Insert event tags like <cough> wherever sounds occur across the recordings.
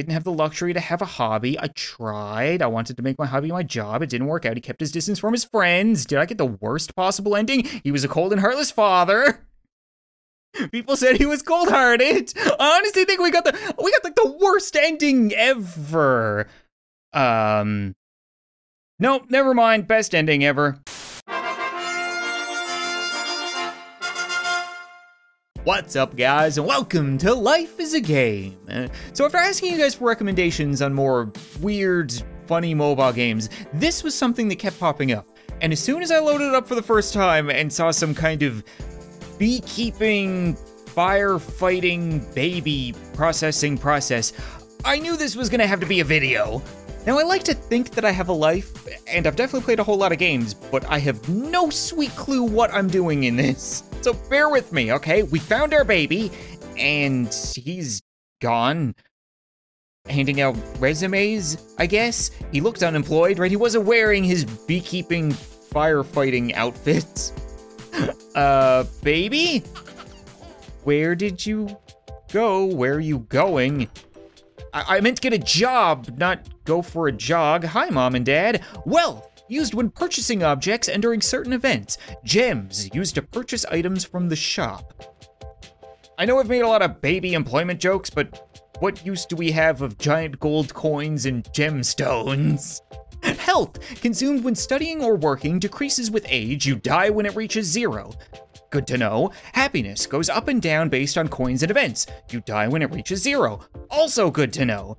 didn't have the luxury to have a hobby. I tried. I wanted to make my hobby my job. It didn't work out. He kept his distance from his friends. Did I get the worst possible ending? He was a cold and heartless father. <laughs> People said he was cold-hearted. I honestly think we got the we got like the worst ending ever. Um Nope, never mind. Best ending ever. What's up, guys, and welcome to Life is a Game. So, after asking you guys for recommendations on more weird, funny mobile games, this was something that kept popping up. And as soon as I loaded it up for the first time and saw some kind of beekeeping, firefighting, baby processing process, I knew this was gonna have to be a video. Now, I like to think that I have a life, and I've definitely played a whole lot of games, but I have no sweet clue what I'm doing in this. So bear with me, okay? We found our baby, and he's gone. Handing out resumes, I guess? He looked unemployed, right? He wasn't wearing his beekeeping, firefighting outfits. <laughs> uh, baby? Where did you go? Where are you going? I, I meant to get a job, not go for a jog. Hi, Mom and Dad. Wealth used when purchasing objects and during certain events. Gems, used to purchase items from the shop. I know I've made a lot of baby employment jokes, but what use do we have of giant gold coins and gemstones? <laughs> Health, consumed when studying or working, decreases with age. You die when it reaches zero. Good to know. Happiness goes up and down based on coins and events. You die when it reaches zero. Also good to know.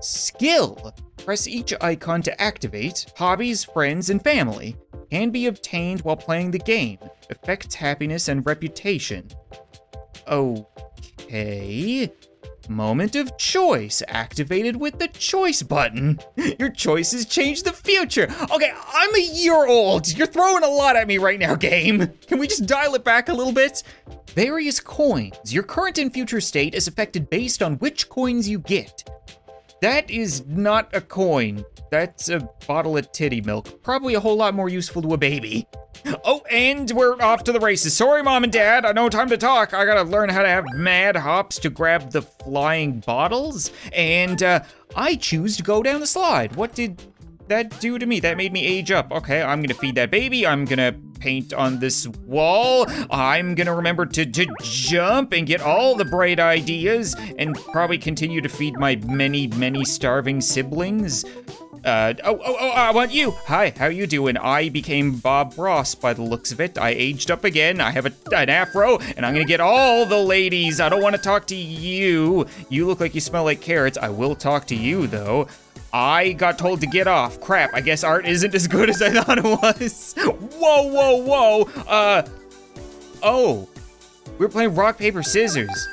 Skill. Press each icon to activate. Hobbies, friends, and family. Can be obtained while playing the game. Affects happiness and reputation. Okay. Moment of choice, activated with the choice button. <laughs> Your choices change the future. Okay, I'm a year old. You're throwing a lot at me right now, game. Can we just dial it back a little bit? Various coins. Your current and future state is affected based on which coins you get. That is not a coin. That's a bottle of titty milk. Probably a whole lot more useful to a baby. Oh, and we're off to the races. Sorry, Mom and Dad, I no time to talk. I gotta learn how to have mad hops to grab the flying bottles. And uh, I choose to go down the slide. What did that do to me? That made me age up. Okay, I'm gonna feed that baby. I'm gonna paint on this wall. I'm gonna remember to, to jump and get all the bright ideas and probably continue to feed my many, many starving siblings. Uh, oh, oh, oh, I want you. Hi, how you doing? I became Bob Ross by the looks of it. I aged up again. I have a, an afro, and I'm gonna get all the ladies. I don't want to talk to you. You look like you smell like carrots. I will talk to you, though. I got told to get off. Crap, I guess art isn't as good as I thought it was. <laughs> whoa, whoa, whoa. Uh, oh. We are playing rock, paper, scissors.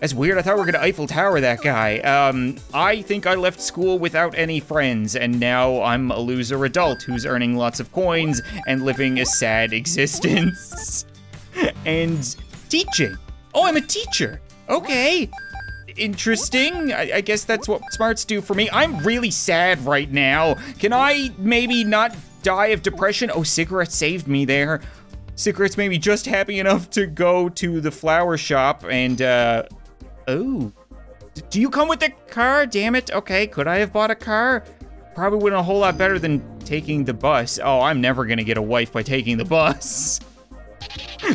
That's weird. I thought we were gonna Eiffel Tower that guy. Um, I think I left school without any friends, and now I'm a loser adult who's earning lots of coins and living a sad <laughs> existence. <laughs> and teaching. Oh, I'm a teacher. Okay interesting. I, I, guess that's what smarts do for me. I'm really sad right now. Can I maybe not die of depression? Oh, cigarettes saved me there. Cigarettes made me just happy enough to go to the flower shop and, uh, oh. Do you come with the car? Damn it. Okay, could I have bought a car? Probably would a whole lot better than taking the bus. Oh, I'm never gonna get a wife by taking the bus. <laughs>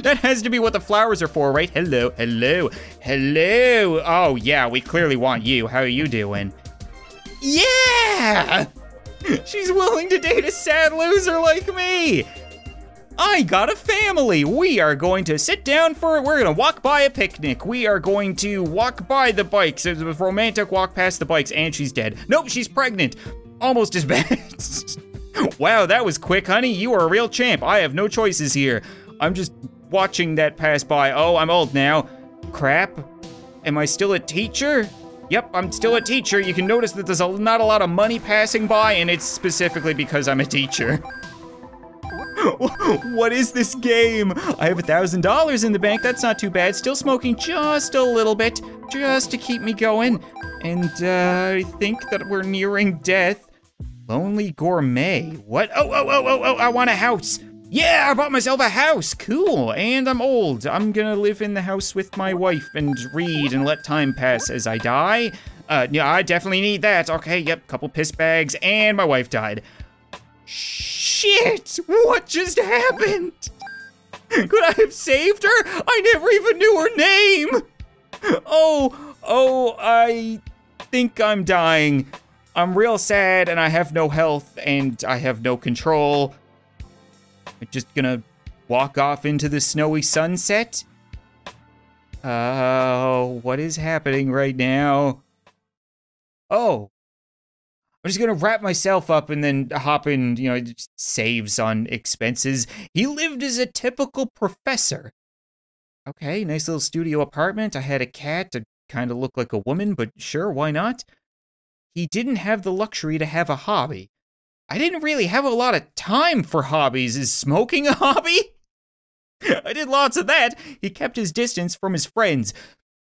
that has to be what the flowers are for, right? Hello, hello, hello. Oh, yeah, we clearly want you. How are you doing? Yeah! <laughs> She's willing to date a sad loser like me. I got a family. We are going to sit down for, we're gonna walk by a picnic. We are going to walk by the bikes. It was a romantic walk past the bikes and she's dead. Nope, she's pregnant. Almost as <laughs> bad. wow, that was quick, honey. You are a real champ. I have no choices here. I'm just watching that pass by. Oh, I'm old now. Crap. Am I still a teacher? Yep, I'm still a teacher. You can notice that there's a, not a lot of money passing by, and it's specifically because I'm a teacher. <laughs> what is this game? I have a thousand dollars in the bank. That's not too bad. Still smoking just a little bit, just to keep me going. And uh, I think that we're nearing death. Lonely gourmet. What? Oh, oh, oh, oh, oh! I want a house. Yeah, I bought myself a house. Cool. And I'm old. I'm gonna live in the house with my wife and read and let time pass as I die. Uh, yeah, I definitely need that. Okay, yep, couple piss bags, and my wife died. Shit! What just happened? Could I have saved her? I never even knew her name! Oh, oh, I think I'm dying. I'm real sad and I have no health and I have no control. I'm just gonna walk off into the snowy sunset. Oh, uh, what is happening right now? Oh, I'm just gonna wrap myself up and then hop in, you know, saves on expenses. He lived as a typical professor. Okay, nice little studio apartment. I had a cat that kind of looked like a woman, but sure, why not? He didn't have the luxury to have a hobby. I didn't really have a lot of time for hobbies. Is smoking a <laughs> hobby? I did lots of that. He kept his distance from his friends.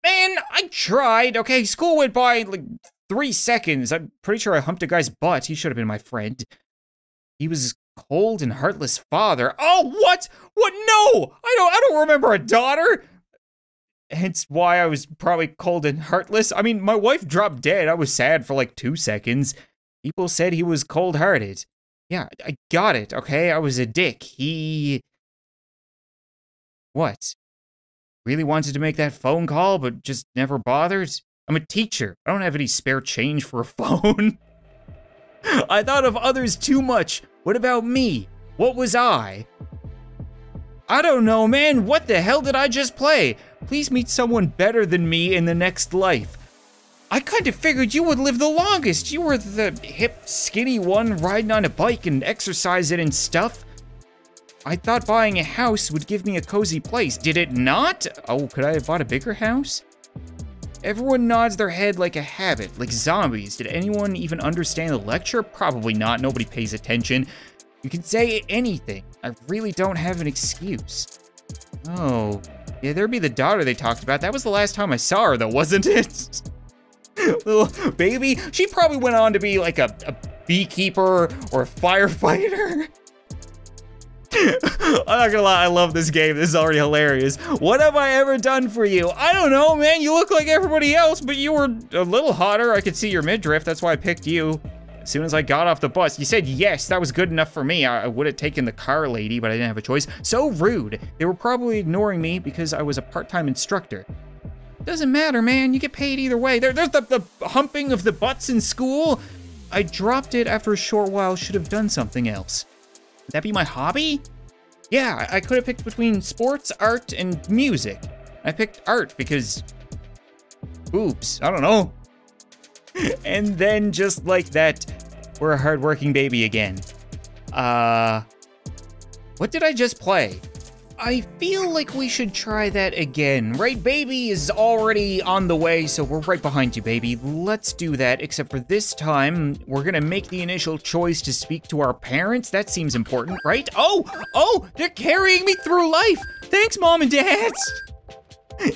Man, I tried. Okay, school went by like Three seconds. I'm pretty sure I humped a guy's butt. He should have been my friend. He was cold and heartless father. Oh, what? What? No! I don't. I don't remember a daughter. Hence why I was probably cold and heartless. I mean, my wife dropped dead. I was sad for like two seconds. People said he was cold-hearted. Yeah, I got it. Okay, I was a dick. He. What? Really wanted to make that phone call, but just never bothered? I'm a teacher. I don't have any spare change for a <laughs> phone. I thought of others too much. What about me? What was I? I don't know, man. What the hell did I just play? Please meet someone better than me in the next life. I kind of figured you would live the longest. You were the hip, skinny one riding on a bike and exercising and stuff. I thought buying a house would give me a cozy place. Did it not? Oh, could I have bought a bigger house? Everyone nods their head like a habit, like zombies. Did anyone even understand the lecture? Probably not, nobody pays attention. You can say anything. I really don't have an excuse. Oh, yeah, there'd be the daughter they talked about. That was the last time I saw her though, wasn't it? <laughs> Little baby, she probably went on to be like a, a beekeeper or a firefighter. <laughs> I'm not gonna lie, I love this game. This is already hilarious. What have I ever done for you? I don't know, man. You look like everybody else, but you were a little hotter. I could see your midriff. That's why I picked you. As soon as I got off the bus, you said yes, that was good enough for me. I, would have taken the car lady, but I didn't have a choice. So rude. They were probably ignoring me because I was a part-time instructor. Doesn't matter, man. You get paid either way. There, there's the, the humping of the butts in school. I dropped it after a short while. Should have done something else. Would that be my hobby? Yeah, I could have picked between sports, art, and music. I picked art because oops, I don't know. <laughs> and then just like that, we're a hardworking baby again. Uh, what did I just play? I feel like we should try that again. Right, baby is already on the way, so we're right behind you, baby. Let's do that, except for this time, we're gonna make the initial choice to speak to our parents. That seems important, right? Oh, oh, they're carrying me through life. Thanks, mom and dad.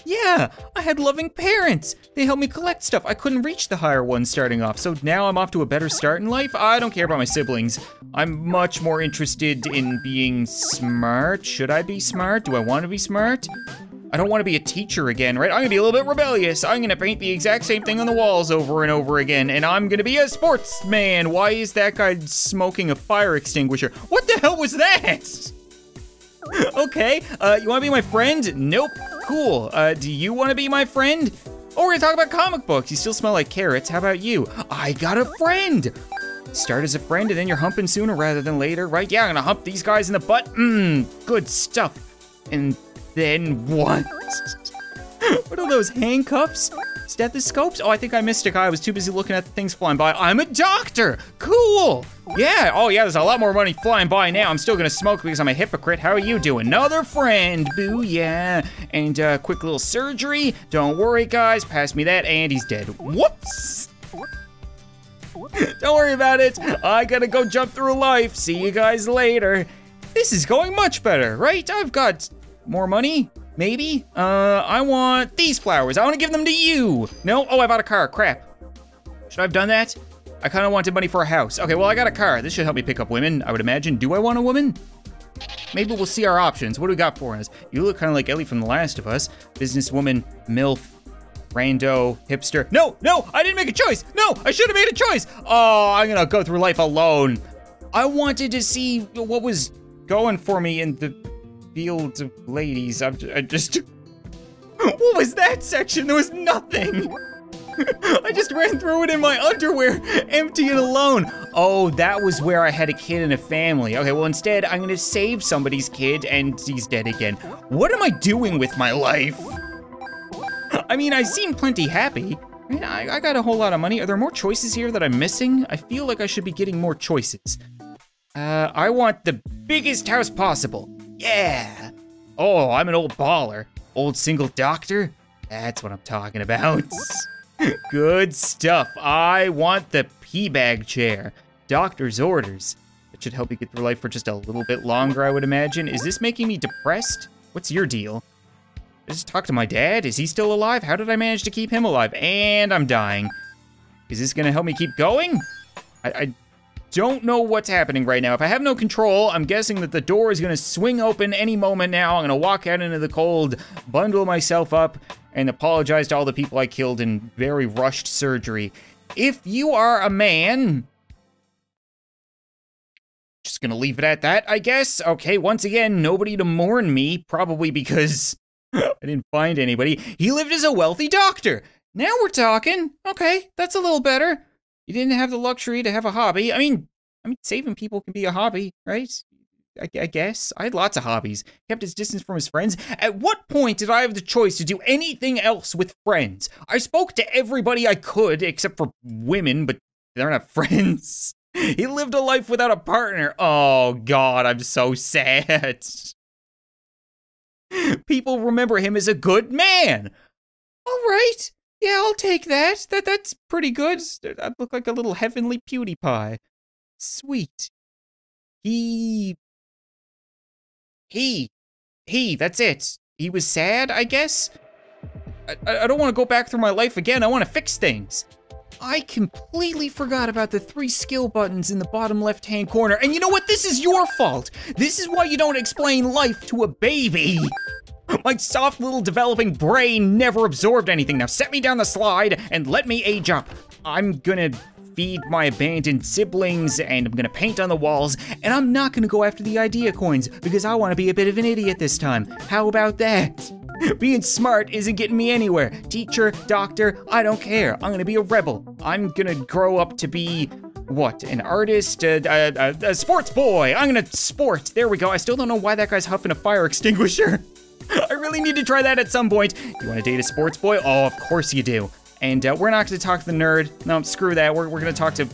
Yeah, I had loving parents. They helped me collect stuff. I couldn't reach the higher ones starting off, so now I'm off to a better start in life. I don't care about my siblings. I'm much more interested in being smart. Should I be smart? Do I want to be smart? I don't want to be a teacher again, right? I'm gonna be a little bit rebellious. I'm gonna paint the exact same thing on the walls over and over again, and I'm gonna be a sportsman. Why is that guy smoking a fire extinguisher? What the hell was that? <laughs> okay, uh, you wanna be my friend? Nope. Cool. Uh, do you wanna be my friend? Oh, we're gonna talk about comic books. You still smell like carrots. How about you? I got a friend. Start as a friend and then you're humping sooner rather than later, right? Yeah, I'm gonna hump these guys in the butt. Mmm, good stuff. And then what? <laughs> what are those handcuffs? Stethoscopes? Oh, I think I missed a guy. I was too busy looking at the things flying by. I'm a doctor. Cool. Yeah. Oh, yeah, there's a lot more money flying by now. I'm still gonna smoke because I'm a hypocrite. How are you doing? Another friend. Boo, yeah. And uh, quick little surgery. Don't worry, guys. Pass me that. And he's dead. Whoops. <laughs> Don't worry about it. I gotta go jump through life. See you guys later. This is going much better, right? I've got more money. Maybe? Uh, I want these flowers. I want to give them to you. No? Oh, I bought a car. Crap. Should I have done that? I kind of wanted money for a house. Okay, well, I got a car. This should help me pick up women, I would imagine. Do I want a woman? Maybe we'll see our options. What do we got for us? You look kind of like Ellie from The Last of Us. Businesswoman, MILF, rando hipster. No, no, I didn't make a choice. No, I should have made a choice. Oh, I'm gonna go through life alone. I wanted to see what was going for me in the fields of ladies. I'm, I just. <laughs> What was that section? There was nothing. <laughs> <laughs> I just ran through it in my underwear, empty and alone. Oh, that was where I had a kid and a family. Okay, well, instead, I'm gonna save somebody's kid and he's dead again. What am I doing with my life? I mean, I seem plenty happy. I, mean, I, I got a whole lot of money. Are there more choices here that I'm missing? I feel like I should be getting more choices. Uh, I want the biggest house possible. Yeah. Oh, I'm an old baller. Old single doctor? That's what I'm talking about. <laughs> Good stuff. I want the pee bag chair. Doctor's orders. That should help you get through life for just a little bit longer, I would imagine. Is this making me depressed? What's your deal? I just talk to my dad? Is he still alive? How did I manage to keep him alive? And I'm dying. Is this gonna help me keep going? I, I don't know what's happening right now. If I have no control, I'm guessing that the door is gonna swing open any moment now. I'm gonna walk out into the cold, bundle myself up, and apologize to all the people I killed in very rushed surgery. If you are a man, just gonna leave it at that, I guess. Okay, once again, nobody to mourn me, probably because <laughs> I didn't find anybody. He lived as a wealthy doctor. Now we're talking. Okay, that's a little better. You didn't have the luxury to have a hobby. I mean, I mean, saving people can be a hobby, right? I, I, guess. I had lots of hobbies. Kept his distance from his friends. At what point did I have the choice to do anything else with friends? I spoke to everybody I could, except for women, but they're not <laughs> friends. He lived a life without a partner. Oh, God, I'm so sad. People remember him as a good man. All right. Yeah, I'll take that. That that's pretty good. I look like a little heavenly PewDiePie. Sweet. He he he, that's it. He was sad, I guess. I, I don't want to go back through my life again. I want to fix things. I completely forgot about the three skill buttons in the bottom left-hand corner. And you know what? This is your fault. This is why you don't explain life to a baby. My soft little developing brain never absorbed anything. Now set me down the slide and let me age up. I'm gonna feed my abandoned siblings and I'm gonna paint on the walls and I'm not gonna go after the idea coins because I wanna be a bit of an idiot this time. How about that? <laughs> Being smart isn't getting me anywhere. Teacher, doctor, I don't care. I'm gonna be a rebel. I'm gonna grow up to be what? An artist? A, a, a, sports boy? I'm gonna sport. There we go. I still don't know why that guy's huffing a fire <laughs> extinguisher. <laughs> I really need to try that at some point. You wanna date a sports boy? Oh, of course you do. And uh, we're not gonna talk to the nerd. No, screw that. We're, we're gonna talk to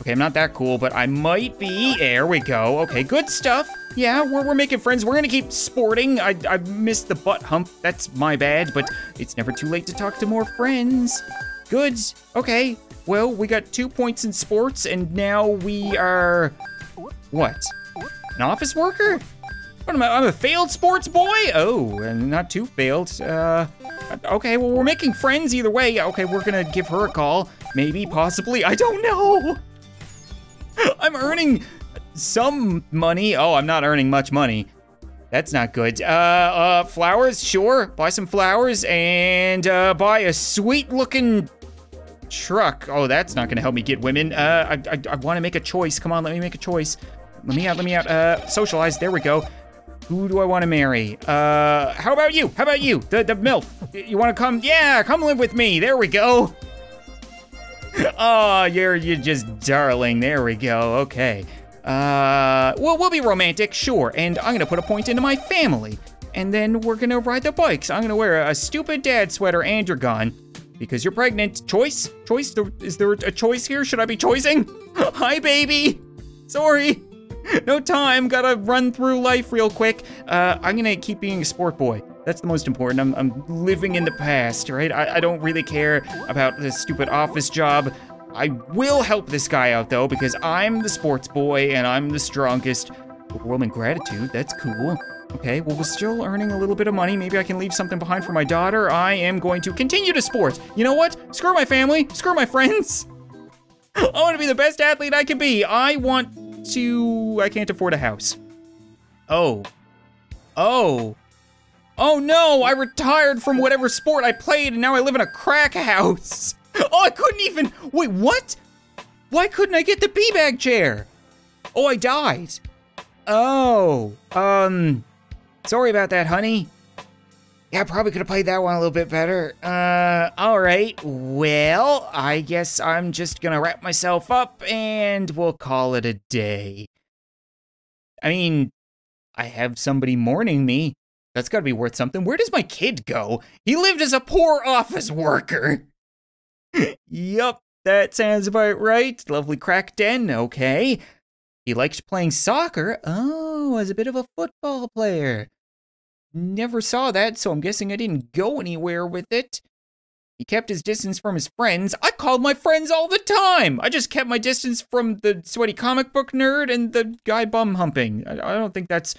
Okay, I'm not that cool, but I might be. There we go. Okay, good stuff. Yeah, we're, we're making friends. We're gonna keep sporting. I, I missed the butt hump. That's my bad, but it's never too late to talk to more friends. Good. Okay, well, we got two points in sports, and now we are... What? An office worker? What am I? I'm a failed sports boy? Oh, not too failed. Uh, okay, well, we're making friends either way. Okay, we're gonna give her a call. Maybe, possibly, I don't know. <laughs> I'm earning some money. Oh, I'm not earning much money. That's not good. Uh, uh, flowers, sure. Buy some flowers and, uh, buy a sweet looking truck. Oh, that's not gonna help me get women. Uh, I, I, I wanna make a choice. Come on, let me make a choice. Let me out, let me out. Uh, socialize, there we go. Who do I wanna marry? Uh, how about you? How about you? The, the MILF. You wanna come? Yeah, come live with me. There we go <laughs> oh, you're you're just darling. There we go. Okay. Uh, well, we'll be romantic, sure. And I'm gonna put a point into my family. And then we're gonna ride the bikes. I'm gonna wear a stupid dad sweater and you're gone. Because you're pregnant. Choice? Choice? Is there a choice here? Should I be choosing? <laughs> Hi, baby. Sorry. <laughs> No time. Gotta run through life real quick. Uh, I'm gonna keep being a sport boy. That's the most important. I'm, I'm living in the past, right? I, I don't really care about this stupid office job. I will help this guy out though, because I'm the sports boy and I'm the strongest. Overwhelming gratitude, that's cool. Okay, well, we're still earning a little bit of money. Maybe I can leave something behind for my daughter. I am going to continue to sport. You know what? Screw my family, screw my friends. <laughs> I want to be the best athlete I can be. I want to, I can't afford a house. Oh, oh, Oh no, I retired from whatever sport I played and now I live in a crack house. <laughs> Oh, I couldn't even, wait, what? Why couldn't I get the beanbag chair? Oh, I died. Oh, um, sorry about that, honey. Yeah, I probably could have played that one a little bit better. Uh, all right. Well, I guess I'm just gonna wrap myself up and we'll call it a day. I mean, I have somebody mourning me. That's gotta be worth something. Where does my kid go? He lived as a poor office worker. <laughs> yup, that sounds about right. Lovely crack den, okay. He liked playing soccer. Oh, as a bit of a football player. Never saw that, so I'm guessing I didn't go anywhere with it. He kept his distance from his friends. I called my friends all the time. I just kept my distance from the sweaty comic book nerd and the guy bum humping. I, I don't think that's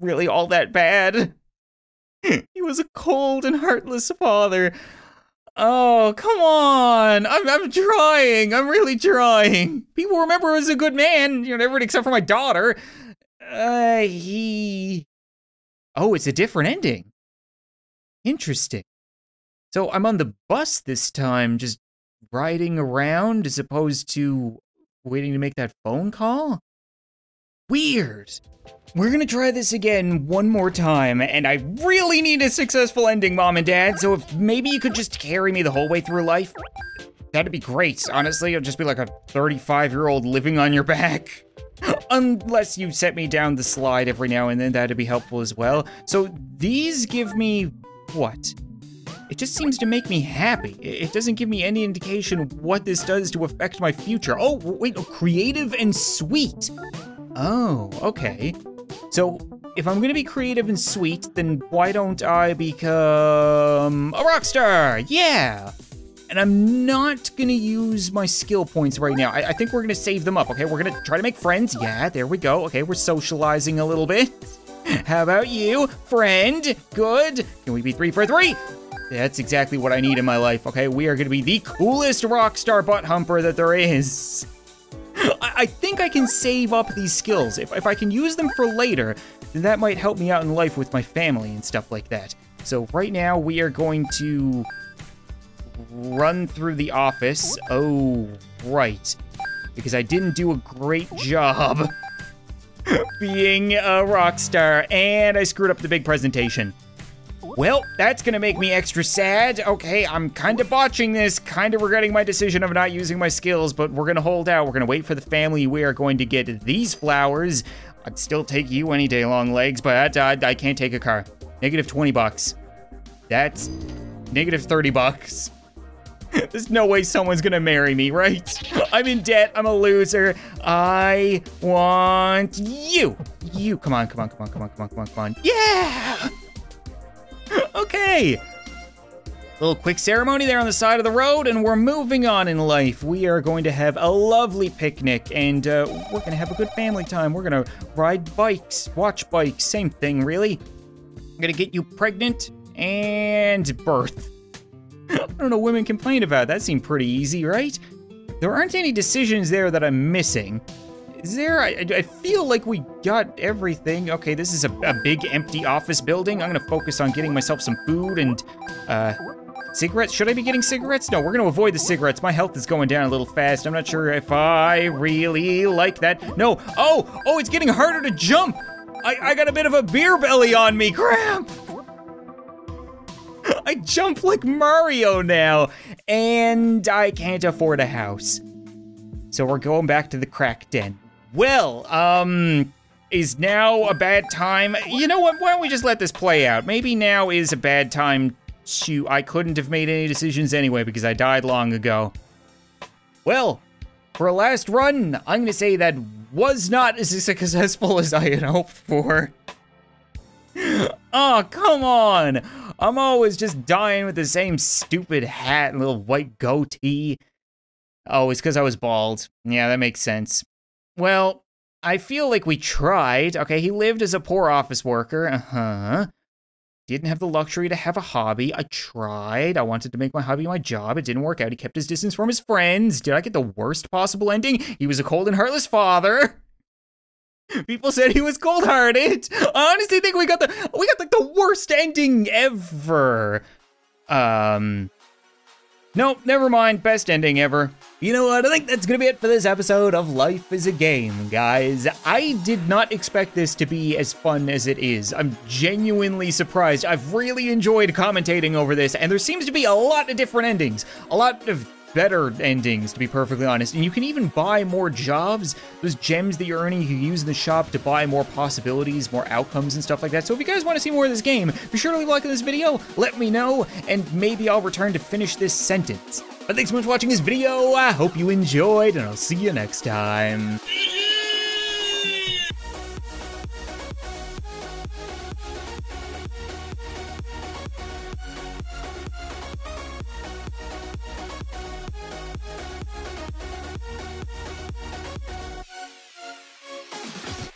really all that bad. <laughs> he was a cold and heartless father. Oh, come on. I'm, I'm trying. I'm really trying. People remember I was a good man, you know, everyone except for my daughter. Uh, he Oh, it's a different ending. Interesting. So I'm on the bus this time, just riding around as opposed to waiting to make that phone call? Weird. We're gonna try this again one more time, and I really need a successful ending, Mom and Dad, so if maybe you could just carry me the whole way through life, that'd be great. Honestly, it'll just be like a 35 year old living on your back. <laughs> Unless you set me down the slide every now and then, that'd be helpful as well. So these give me what? It just seems to make me happy. It doesn't give me any indication what this does to affect my future. Oh, wait, oh, creative and sweet. Oh, okay. So if I'm gonna be creative and sweet, then why don't I become a rock star? Yeah. And I'm not gonna use my skill points right now. I, I, think we're gonna save them up, okay? We're gonna try to make friends. Yeah, there we go. Okay, we're socializing a little bit. <laughs> How about you, friend? Good. Can we be three for three? That's exactly what I need in my life, okay? We are gonna be the coolest rock star butt humper that there is. I, I think I can save up these skills. If, if I can use them for later, then that might help me out in life with my family and stuff like that. So right now we are going to run through the office. Oh, right. Because I didn't do a great job <laughs> being a rock star, and I screwed up the big presentation. Well, that's gonna make me extra sad. Okay, I'm kind of botching this, kind of regretting my decision of not using my skills, but we're gonna hold out. We're gonna wait for the family. We are going to get these flowers. I'd still take you any day long legs, but I, I can't take a car. Negative 20 bucks. That's negative 30 bucks. <laughs> There's no way someone's gonna marry me, right? I'm in debt, I'm a loser. I want you. You, come on, come on, come on, come on, come on, come on, come on. Yeah! okay. Little quick ceremony there on the side of the road, and we're moving on in life. We are going to have a lovely picnic, and uh, we're gonna have a good family time. We're gonna ride bikes, watch bikes, same thing, really. I'm gonna get you pregnant and birth. I don't know women complain about. That seemed pretty easy, right? There aren't any decisions there that I'm missing. Is there? I, I feel like we got everything. Okay, this is a, a, big empty office building. I'm gonna focus on getting myself some food and, uh, cigarettes. Should I be getting cigarettes? No, we're gonna avoid the cigarettes. My health is going down a little fast. I'm not sure if I really like that. No, oh, oh, it's getting harder to jump. I, I got a bit of a beer belly on me, crap. I jump like Mario now, and I can't afford a house. So we're going back to the crack den. Well, um, is now a bad time? You know what, why don't we just let this play out? Maybe now is a bad time to, I couldn't have made any decisions anyway because I died long ago. Well, for a last run, I'm gonna say that was not as successful as I had hoped for. <gasps> oh, come on! I'm always just dying with the same stupid hat and little white goatee. Oh, it's because I was bald. Yeah, that makes sense. Well, I feel like we tried. Okay, he lived as a poor office worker. Uh-huh. Didn't have the luxury to have a hobby. I tried. I wanted to make my hobby my job. It didn't work out. He kept his distance from his friends. Did I get the worst possible ending? He was a cold and heartless father. <laughs> People said he was cold-hearted. I honestly think we got the we got like the worst ending ever. Um, Nope, never mind. Best ending ever. You know what? I think that's gonna be it for this episode of Life is a Game, guys. I did not expect this to be as fun as it is. I'm genuinely surprised. I've really enjoyed commentating over this, and there seems to be a lot of different endings. A lot of better endings, to be perfectly honest. And you can even buy more jobs. Those gems that you're earning, you can use in the shop to buy more possibilities, more outcomes, and stuff like that. So if you guys want to see more of this game, be sure to leave a like on this video, let me know, and maybe I'll return to finish this sentence. But thanks so much for watching this video. I hope you enjoyed, and I'll see you next time.